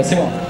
Vai, Simão.